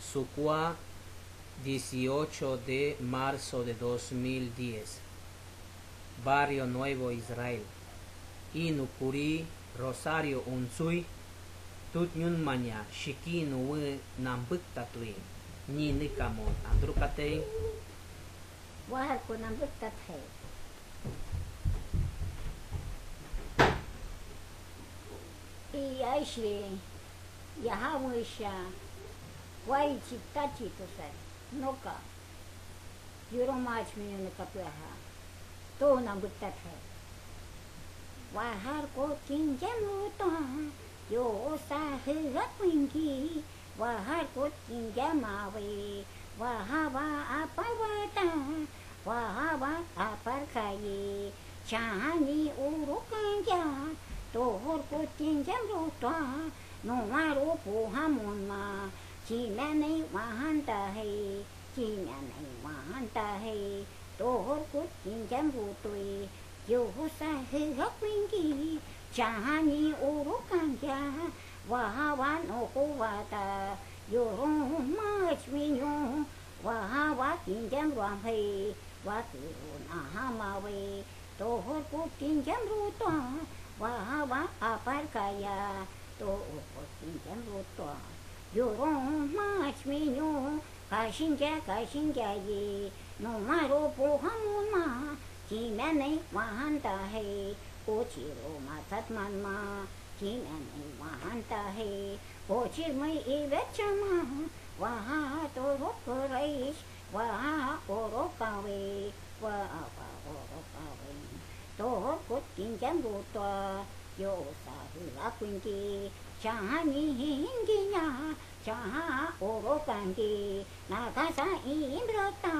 Sucua, 18 de marzo de 2010. Barrio Nuevo Israel. Inucuri, Rosario Unzui. Tutnyun Manya, Shikinu Nambuk Tatui. Ni Nikamon, Andrucatei. Wahar Kunambuk Tatei. Buktat hai. Iyashi, yahawisha, wai chitta chito sai, noka. Yuro mach minyo nakapaha. To nang buktat hai. Wahar ko tổ hốt cô chín chém rô tòa nô hoa rô phù ha môn mà chỉ mẹ này hoa hắn ta hay chỉ mẹ này hoa hắn ta hay tổ hốt cô chín chém rô tuổi chiều hốt xa hư hấp vinh kỳ chả hà nhi ô rô càng cha và ha bán ô cô và tà dù rô mơ chuy nhô và ha bá chín chém rô hay và tử hồn à ha mà về tổ hốt cô chín chém rô 와와 아빨가야 또 오포신젠부터 요롱마시미뇨 가신게 가신게이 노마로 보하무마 기면에 와한다해 고치로 마탓만마 기면에 와한다해 고치미 이베차마 와하 도로크레이시 와하 오로카웨 와와 kut kin jan bu to yo sa hu la kun ki cha ni hin ki chà cha o ro kan ki na ca sa in ro ta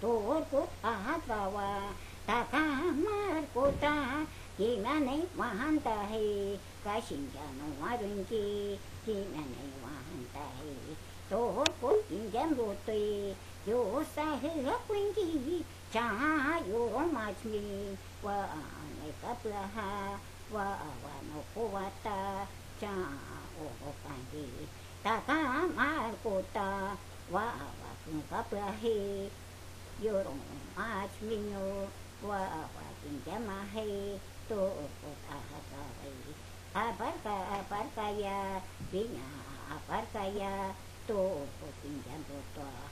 to kut a ha wa ta ca ma uta hi ma ne wa han ta he ka shin ja no wa rin ki hi ma ne wa han ta he to ho ko in jan bo te yo sa he ha kwin ki cha yo ro ma chi wa ne ka pra ha wa wa no ko wa ta cha o ho pa ki ta ka ma ko ta wa wa kun ka pra he yo ro ma chi no Wawakinjamahito Utahakawai Aparka Aparkaya Vinya Aparkaya To Utinjambutoa